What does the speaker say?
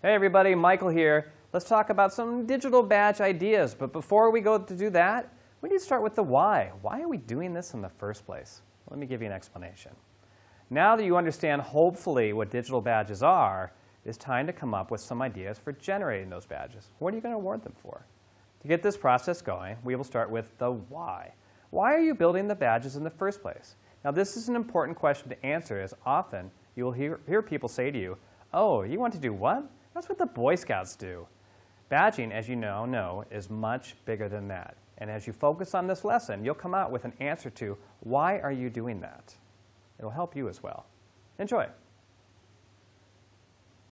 Hey everybody, Michael here. Let's talk about some digital badge ideas. But before we go to do that, we need to start with the why. Why are we doing this in the first place? Let me give you an explanation. Now that you understand, hopefully, what digital badges are, it's time to come up with some ideas for generating those badges. What are you going to award them for? To get this process going, we will start with the why. Why are you building the badges in the first place? Now, this is an important question to answer as often you will hear, hear people say to you, oh, you want to do what? That's what the Boy Scouts do. Badging, as you know, know, is much bigger than that. And as you focus on this lesson, you'll come out with an answer to why are you doing that? It'll help you as well. Enjoy.